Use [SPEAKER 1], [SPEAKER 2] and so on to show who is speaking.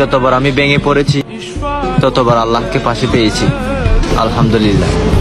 [SPEAKER 1] যতবার আমি ভেঙে পড়েছি ততবার আল্লাহকে পাশে পেয়েছি। আলহামদুলিল্লাহ।